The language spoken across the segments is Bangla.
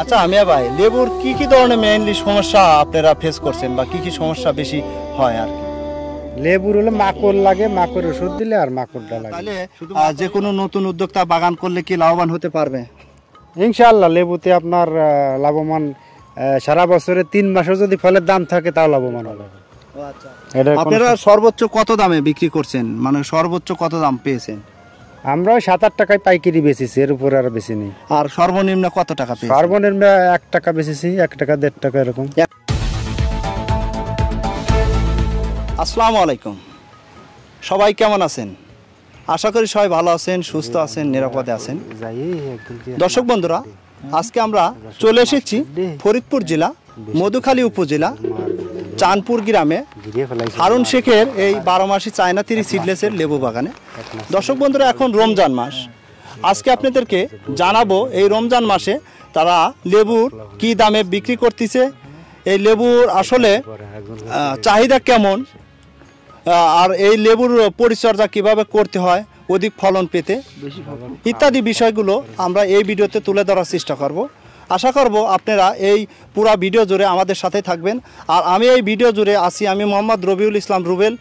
আচ্ছা আমিয়া ভাই লেবুর কি কি ধরনের মেইনলি সমস্যা আপনারা ফেস করছেন বা কি কি সমস্যা বেশি হয় আর কি? লেবুর হলে মাকড় লাগে মাকড় ওষুধ দিলে আর মাকড়টা লাগে। তাহলে আহ, যে কোনো নতুন উদ্যোক্তা বাগান করলে কি লাভবান হতে পারবে? ইনশাআল্লাহ লেবুতে আপনার লাভবান সারা বছরে তিন মাসে যদি ফলের দাম থাকে তাও লাভবান হবে। আপনারা সর্বোচ্চ কত দামে বিক্রি করছেন? মানে সর্বোচ্চ কত দাম পেয়েছেন? আমরা ওই সাত আট টাকায় পাইকারি বেচেছি এর উপরে আর বেশি নেই। আর সর্বনিম্ন কত টাকা সর্বনিম্ন এক টাকা বেচেছি এক টাকা দেড় টাকা এরকম। আসসালামু আলাইকুম। সবাই কেমন আছেন? আশা করি সবাই ভালো আছেন সুস্থ আছেন নিরাপদে আছেন। দর্শক বন্ধুরা আজকে আমরা চলে এসেছি ফরিদপুর জেলা মধুখালী উপজেলা চাঁদপুর গ্রামে হারুন শেখের এই বারো মাসি চায়না তিরি সিডলেসের লেবু বাগানে। দর্শক বন্ধুরা এখন রমজান মাস। আজকে আপনাদেরকে জানাব এই রমজান মাসে তারা লেবুর কি দামে বিক্রি করতেছে এই লেবুর আসলে চাহিদা কেমন আর এই লেবুর পরিচর্যা কীভাবে করতে হয় অধিক ফলন পেতে ইত্যাদি বিষয়গুলো আমরা এই ভিডিওতে তুলে ধরার চেষ্টা করব। আশা করব আপনারা এই পুরা ভিডিও জুড়ে আমাদের সাথে থাকবেন। আর আমি এই ভিডিও জুড়ে আছি আমি মোহাম্মদ রবিউল ইসলাম রুবেল।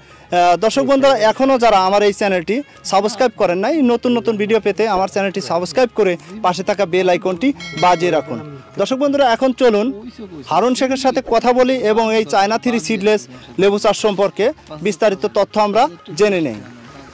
দর্শক বন্ধুরা এখনও যারা আমার এই চ্যানেলটি সাবস্ক্রাইব করেন নাই, নতুন নতুন ভিডিও পেতে আমার চ্যানেলটি সাবস্ক্রাইব করে পাশে থাকা বেল আইকনটি বাজিয়ে রাখুন। দর্শক বন্ধুরা, এখন চলুন হারুন শেখের সাথে কথা বলি এবং এই চায়না থ্রি সিডলেস লেবু চাষ সম্পর্কে বিস্তারিত তথ্য আমরা জেনে নেই।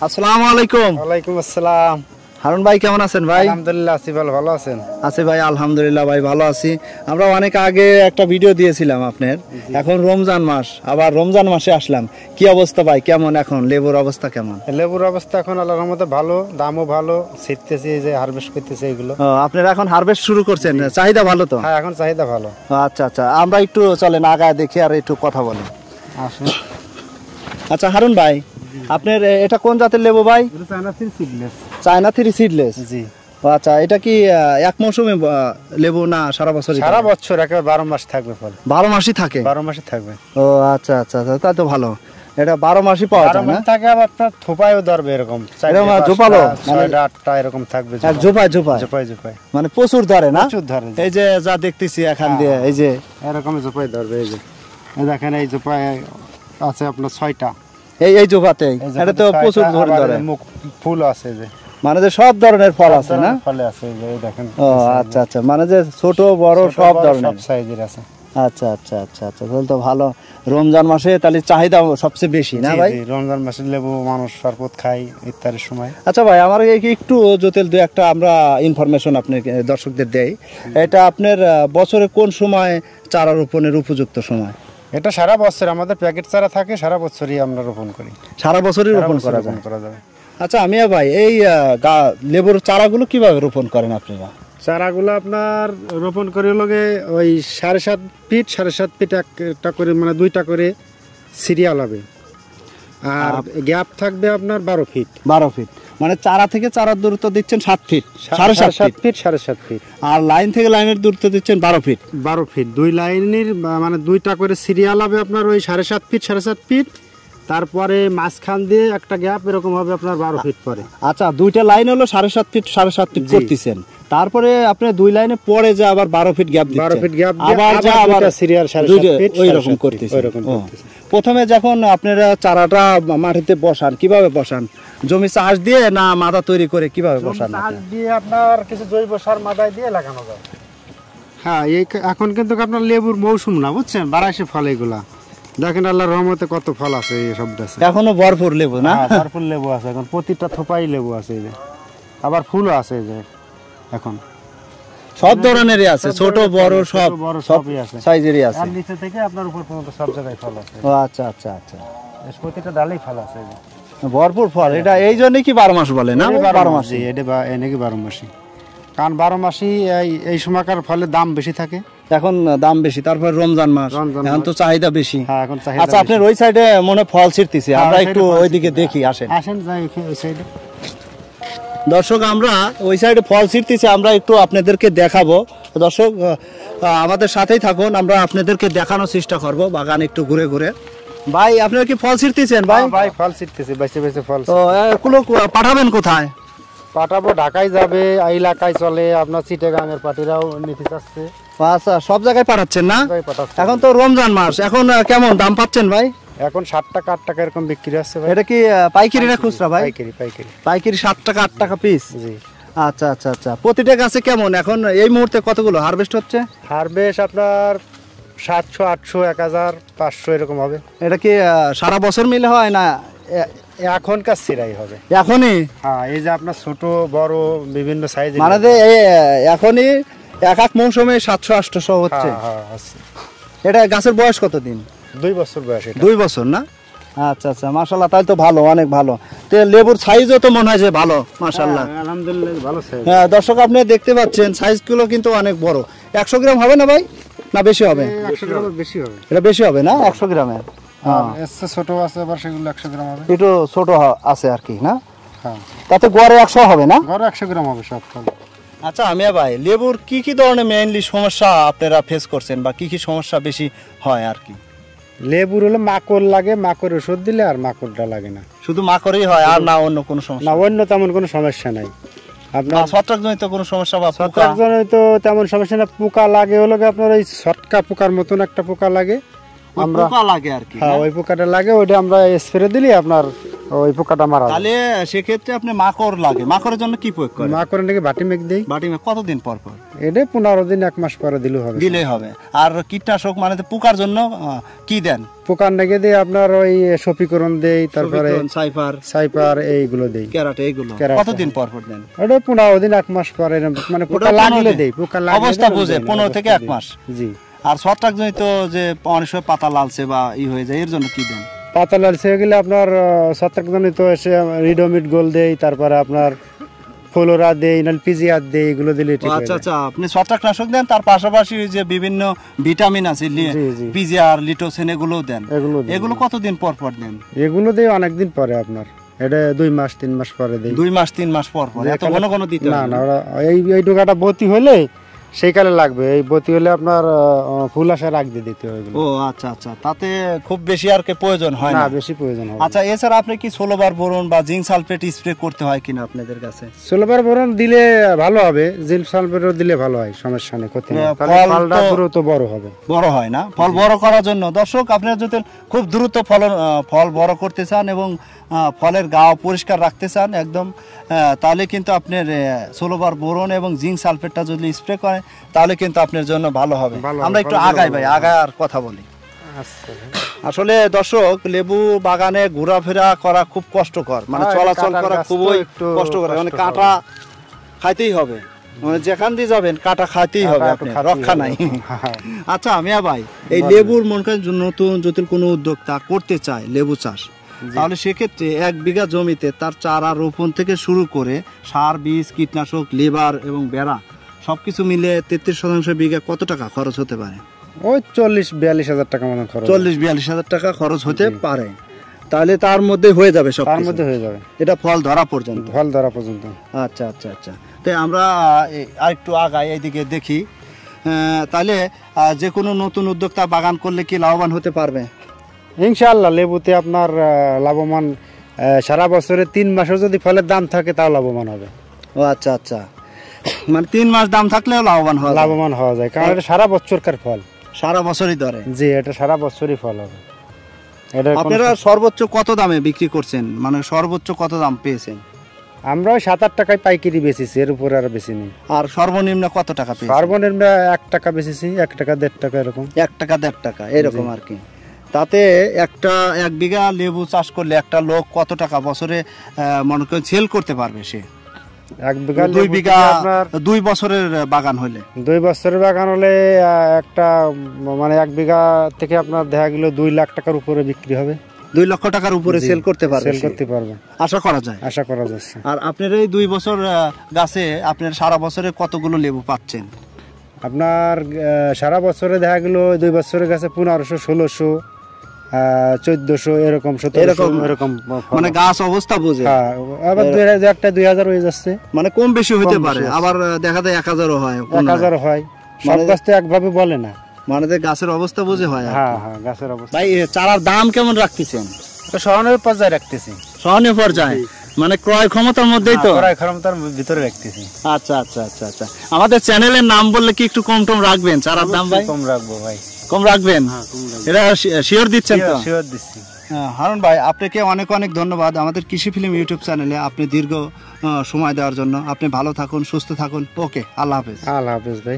আসসালামু আলাইকুম। ওয়ালাইকুম আসসালাম। হারুন ভাই কেমন আছেন ভাই? আলহামদুলিল্লাহ আছি ভালো ভালো আছেন? আছে ভাই আলহামদুলিল্লাহ ভাই ভালো আছি। আমরা অনেক আগে একটা ভিডিও দিয়েছিলাম আপনার। এখন রমজান মাস আবার রমজান মাসে আসলাম। কি অবস্থা ভাই কেমন এখন? লেবুর অবস্থা কেমন? লেবুর অবস্থা এখন আল্লাহর রহমতে ভালো দামও ভালো ছিটতেছি যে হারভেস্ট করতেছে এগুলো আপনারা এখন হারভেস্ট শুরু করছেন চাহিদা ভালো তো? হ্যাঁ এখন চাহিদা ভালো। আচ্ছা আচ্ছা আমরা একটু চলেন আগায় দেখি আর একটু কথা বলি। আসুন। আচ্ছা হারুন ভাই আপনার এটা কোন জাতের লেবু ভাই? China three seedless. জি। আচ্ছা এটা কি এক মৌসুমে লেবু না সারা বছর সারা বছর একেবারে বারো মাস থাকবে ফল। বারো মাসই থাকে? বারো মাসে থাকবে। ও আচ্ছা আচ্ছা আচ্ছা তাই তো ভালো। এটা বারো মাসই পাওয়া যায় না? থাকে আবার আপনার থোপায়ও ধরবে এরকম। এরকম জোপালো? ছয়টা আটটা এরকম থাকবে এক ঝোপায় ঝোপায়? জোপায় জোপায় মানে প্রচুর ধরে না? প্রচুর ধরে এই যে যা দেখতেছি এখান দিয়ে এই যে। এরকম জোপায় ধরবে এই যে। দেখেন এই জোপায় আছে আপনার ছয়টা। এই এই জোপাতে এটা তো প্রচুর ধরে ধরে। ফুল আছে যে। মানে যে সব ধরনের ফল আছে না? ফলে আছে যে দেখেন। ও আচ্ছা আচ্ছা। মানে যে ছোট বড় সব ধরনের সব সাইজের আছে। আচ্ছা আচ্ছা আচ্ছা আচ্ছা। তাহলে তো ভালো। রমজান মাসে তাহলে চাহিদা সবচেয়ে বেশি না ভাই? রমজান মাসে লেবু মানুষ শরবত খায় ইত্যাদির সময়। আচ্ছা ভাই আমার একটু জটিল দু একটা আমরা ইনফরমেশন আপনার দর্শকদের দেই। এটা আপনার বছরে কোন সময় চারা রোপণের উপযুক্ত সময়? এটা সারা বছর আমাদের প্যাকেট চারা থাকে সারা বছরই আমরা রোপণ করি। সারা বছরই রোপণ করা রোপণ যায়। করা যাবে আচ্ছা আমিয়া ভাই এই গা- লেবুর চারাগুলো কীভাবে রোপণ করেন আপনারা? চারাগুলো আপনার রোপণ করে লগে ওই সাড়ে সাত ফিট সাড়ে সাত ফিট একটা করে মানে দুইটা করে সিরিয়াল হবে। আর গ্যাপ থাকবে আপনার বারো ফিট। বারো ফিট। মানে চারা থেকে চারার দূরত্ব দিচ্ছেন সাত ফিট সাড়ে সাত সাত ফিট সাড়ে সাত ফিট আর লাইন থেকে লাইনের দূরত্ব দিচ্ছেন বারো ফিট বারো ফিট দুই লাইনের মানে দুইটা করে সিরিয়াল হবে আপনার ওই সাড়ে সাত ফিট সাড়ে সাত ফিট তারপরে মাঝখান দিয়ে একটা গ্যাপ এরকম হবে আপনার বারো ফিট পরে। আচ্ছা দুইটা লাইন হলো সাড়ে সাত ফিট সাড়ে সাত ফিট করতেছেন। তারপরে আপনি দুই লাইনে পরে যে আবার বারো ফিট গ্যাপ বারো ফিট গ্যাপ আবার যা আবার সিরিয়াল সাড়ে সাত ফিট ওই রকম ও। প্রথমে যখন আপনারা চারাটা মাটিতে বসান কীভাবে বসান? জমি চাষ দিয়ে না মাথা তৈরি করে কীভাবে বসান চাষ দিয়ে আপনার কিছু জৈব সার মাদায় দিয়ে লাগানো যায়। হ্যাঁ এই এখন কিন্তু আপনার লেবুর মৌসুম না বুঝছেন? বারাইশে ফল এগুলা। দেখেন আল্লাহ রহমতে কত ফল আছে এই সব গাছে এখনও ভরপুর লেবু না? হ্যাঁ, ভরপুর লেবু আছে এখন। প্রতিটা থোপাই লেবু আছে এই যে। আবার ফুলও আছে এই যে এখন। সব ধরনেরই আছে ছোট বড় সব বড় সবই আছে। সাইজেরই আছে। আর নিচে থেকে আপনার উপর পর্যন্ত সব জায়গায় ফল আছে। ও আচ্ছা আচ্ছা আচ্ছা। প্রতিটা ডালেই ফল আছে ভরপুর ফল এটা এই জন্যই কি বারো মাস বলে না? বারো মাস এটা বা- এই নাকি বারো মাসি কারণ বারো মাসি এই সময়কার ফলের দাম বেশি থাকে। এখন দাম বেশি তারপর রমজান মাস। এখন তো চাহিদা বেশি। হ্যাঁ আচ্ছা আপনার ওই সাইডে মনে ফল ছিটতেছে হ্যাঁ, আমরা একটু ফল ওইদিকে দেখি আসেন। আসেন যাই ওই- সাইডে দর্শক আমরা ওই সাইডে ফল ছিটতেছি আমরা একটু আপনাদেরকে দেখাবো। দর্শক আমাদের সাথেই থাকুন আমরা আপনাদেরকে দেখানোর চেষ্টা করব বাগান একটু ঘুরে ঘুরে। ভাই আপনারা কি ফল ছিটতেছেন ভাই? ভাই ফল ছিটতেছে বেছে বেছে ফল তো এগুলো পাঠাবেন কোথায়? পাঠাবো ঢাকায় যাবে এই এলাকায় চলে আপনার চিটেগাঙের পার্টিরাও নিতে চাচ্ছে আচ্ছা সব জায়গায় পাঠাচ্ছেন না? এখন তো রমজান মাস এখন কেমন দাম পাচ্ছেন ভাই? এখন ষাট টাকা আট টাকা এরকম বিক্রি ভাই। এটা কি পাইকারি না খুচরা ভাই? পাইকারি পাইকারি। পাইকারি সাত টাকা আট টাকা পিস জি। আচ্ছা আচ্ছা আচ্ছা। প্রতিটা গাছে কেমন? এখন এই মুহূর্তে কতগুলো হারভেস্ট হচ্ছে? হারভেস্ট আপনার সাতশো আটশো এক হাজার পাঁচশো এরকম হবে। এটা কি সারা বছর মিলে হয় না এখনকার সিরাই হবে। এখনই? হ্যাঁ এই যে আপনার ছোট বড় বিভিন্ন সাইজের মানে যে এখনই এক এক মৌসুমে সাতশো আটশো হচ্ছে। হ্যাঁ হ্যাঁ। এটা গাছের বয়স কতদিন? দুই বছর বয়স দুই বছর না? আচ্ছা আচ্ছা মাশাল্লাহ তাই তো ভালো অনেক ভালো। তো লেবুর সাইজও তো মনে হয় যে ভালো মাশাল্লাহ হ্যাঁ, আলহামদুলিল্লাহ ভালো সাইজ হ্যাঁ দর্শক আপনি দেখতে পাচ্ছেন সাইজগুলো কিন্তু অনেক বড়। একশো গ্রাম হবে না ভাই? না বেশি হবে? একশো গ্রামের বেশি হবে। এটা বেশি হবে না? একশো গ্রামের? হ্যাঁ। ছোট আছে আবার সেগুলো একশো গ্রাম হবে। একটু ছোট আছে আর কি না? হ্যাঁ। তাতে গড়ে হবে না? ঘরে একশো গ্রাম হবে সব ফল। আচ্ছা আমিয়া ভাই লেবুর কি কি ধরনের মেইনলি সমস্যা আপনারা ফেস করছেন বা কি কি সমস্যা বেশি হয় আর কি? লেবুর হলে মাকড় লাগে মাকড় ওষুধ দিলে আর মাকড়টা লাগে না। শুধু মাকড়ই হয় আর না অন্য কোনো সমস্যা? না অন্য তেমন কোনো সমস্যা নাই। আপনার ছত্রাকজনিত কোনো সমস্যা বা ছত্রাকজনিত তেমন সমস্যা না পোকা লাগে হলো কি আপনার ওই ছটকা পোকার মতন একটা পোকা লাগে। আমরা পোকা লাগে আর কি হ্যাঁ ওই পোকাটা লাগে ওইটা আমরা স্প্রে দিলি আপনার ওই পোকাটা মারা তাহলে সেক্ষেত্রে আপনি মাকড় লাগে। মাকড়ের জন্য কি প্রয়োগ করেন? মাকড় নাকি বাটি দেই? বাটি কতদিন পর পর? এটা পনেরো দিন এক মাস পরে দিলেও হবে। দিলেই হবে। আর কীটনাশক মানে পোকার জন্য কি দেন? পোকার নাকি দিয়ে আপনার ওই সপিকরণ দেই তারপরে সবিতন, সাইফার। এইগুলো দেই। ক্যারাটে এইগুলো। কতদিন পর পর দেন? ওটা পনেরো দিন এক মাস পরে মানে পোকা লাগলে। দেই পোকা লাগলে অবস্থা বুঝে, পনেরো থেকে এক মাস। জি। আর ছত্রাকজনিত যে অনেক সময় পাতা লালছে বা ই হয়ে যায় এর জন্য কি দেন? পাতা লাল সে গেলে আপনার ছত্রাকজনিত এসে রিডোমিট গোল দেই তারপরে আপনার ফ্লোরা দেই নাহলে পিজিআর দেই এগুলো দিলে ঠিক আচ্ছা আচ্ছা আপনি ছত্রাকনাশক দেন তার পাশাপাশি যে বিভিন্ন ভিটামিন আছে জি, জি। পিজিআর লিটোসেন এগুলোও দেন। এগুলো এগুলো কতদিন পর পর দেন? এগুলো দেই অনেকদিন পরে আপনার। এটা দুই মাস তিন মাস পরে দেই। দুই মাস তিন মাস পর পর এত ঘন ঘন দিতে না না এই এই ডোকাটা বতি হলে সেই কালে লাগবে। এই বতি হলে আপনার ফুল আসার আগ দিয়ে দিতে হবে ও আচ্ছা আচ্ছা। তাতে খুব বেশি আর কি প্রয়োজন হয় না বেশি প্রয়োজন হবে আচ্ছা এছাড়া আপনি কি ষোলোবার বোরন বা জিঙ্ক সালফেট স্প্রে করতে হয় কিনা আপনাদের কাছে? সোলবার বোরন দিলে ভালো হবে জিল সালফেটও দিলে ভালো হয় সমস্যা নেই ক্ষতি হ্যাঁ, ফল ফলটা পুরো তো বড় হবে। বড় হয় না? ফল বড় করার জন্য। দর্শক আপনারা যদি খুব দ্রুত ফলন আহ, ফল বড় করতে চান এবং ফলের গা পরিষ্কার রাখতে চান একদম তাহলে কিন্তু আপনার ষোলোবার বোরন এবং জিঙ্ক সালফেটটা যদি স্প্রে করেন তাহলে কিন্তু আপনার জন্য ভালো হবে। আমরা একটু আগাই ভাই। আগার কথা বলি। আসলে দর্শক লেবু বাগানে ঘোরাফেরা করা খুব কষ্টকর মানে হ্যাঁ, চলাচল করা খুবই কষ্টকর মানে কাঁটা খাইতেই হবে। মানে যেখান দিয়ে যাবেন কাঁটা খাইতেই হবে রক্ষা নাই। আচ্ছা আমিয়া ভাই এই লেবুর মনে করেন নতুন যদি কোনো উদ্যোক্তা করতে চায় লেবু চাষ তাহলে সেক্ষেত্রে এক বিঘা জমিতে তার চারা রোপণ থেকে শুরু করে সার বীজ কীটনাশক লেবার এবং বেড়া সবকিছু মিলে তেত্রিশ শতাংশ বিঘা কত টাকা খরচ হতে পারে? ওই চল্লিশ বিয়াল্লিশ হাজার টাকা খরচ চল্লিশ বিয়াল্লিশ হাজার টাকা খরচ হতে পারে। তাহলে তার মধ্যে হয়ে যাবে সব তার মধ্যে হয়ে যাবে। এটা ফল ধরা পর্যন্ত। ফল ধরা পর্যন্ত। আচ্ছা আচ্ছা আচ্ছা। তো আমরা আরেকটু আগাই এইদিকে দেখি। তাহলে যে কোনো নতুন উদ্যোক্তা বাগান করলে কি লাভবান হতে পারবে? ইনশাআল্লাহ লেবুতে আপনার লাভবান সারা বছরে তিন মাসেও যদি ফলের দাম থাকে তাও লাভবান হবে। ও আচ্ছা আচ্ছা। মানে তিন মাস দাম থাকলেও লাভবান হয় লাভবান হওয়া যায় কারণ এটা সারা বছরকার ফল। সারা বছরই ধরে। জি এটা সারা বছরই ফল হবে। আপনারা সর্বোচ্চ কত দামে বিক্রি করছেন? মানে সর্বোচ্চ কত দাম পেয়েছেন? আমরা সাত আট টাকায় পাইকারি বেচেছি এর উপরে আর বেশি নেই। আর সর্বনিম্ন কত টাকা সর্বনিম্ন এক টাকা বেচেছি এক টাকা দেড় টাকা এরকম। এক টাকা দেড় টাকা এরকম আর কি। তাতে একটা এক বিঘা লেবু চাষ করলে একটা লোক কত টাকা বছরে মনে করেন সেল করতে পারবে সে? এক বিঘা দুই বিঘা আপনার দুই বছরের বাগান হলে। দুই বছরের বাগান হলে একটা মানে এক বিঘা থেকে আপনার দেখা গেল দুই লাখ টাকার উপরে বিক্রি হবে। দুই লক্ষ টাকার উপরে সেল করতে পারবে সেল করতে পারবে। আশা করা যায়? আশা করা যাচ্ছে। আর আপনার এই দুই বছর গাছে আপনার সারা বছরে কতগুলো লেবু পাচ্ছেন? আপনার সারা বছরে দেখা গেল দুই বছরের গাছে পনেরোশো ষোলোশো চোদ্দশো এরকম এরকম- এরকম মানে গাছ অবস্থা বুঝে। হ্যাঁ, আবার দুই হাজার একটা দুই হাজার হয়ে যাচ্ছে। মানে কম বেশি হতে পারে আবার দেখা যায় এক হাজারও হয় এক। হাজার হয়। সব মানে- গাছ তো একভাবে বলে না। মানে যে গাছের অবস্থা বুঝে হয় হ্যাঁ হ্যাঁ গাছের অবস্থা। ভাই চারার দাম কেমন রাখতেছেন? তো পর্যায়ে রাখতেছি। সহনীয় পর্যায়ে? মানে ক্রয় ক্ষমতার মধ্যেই তো? কড়াই ক্ষমতার ভিতরে রাখতেছি। আচ্ছা আচ্ছা আচ্ছা আচ্ছা। আমাদের চ্যানেলের নাম বললে কি একটু কম টম রাখবেন চারার দাম ভাই? কম রাখব ভাই। কম রাখবেন? হ্যাঁ, এটা শিওর দিচ্ছেন তো? শিওর দিচ্ছি। হ্যাঁ, হারুন ভাই আপনাকে অনেক অনেক ধন্যবাদ আমাদের কৃষি ফিল্ম ইউটিউব চ্যানেলে আপনি দীর্ঘ সময় দেওয়ার জন্য। আপনি ভালো থাকুন সুস্থ থাকুন। ওকে আল্লাহ হাফেজ। আল্লাহ হাফেজ ভাই।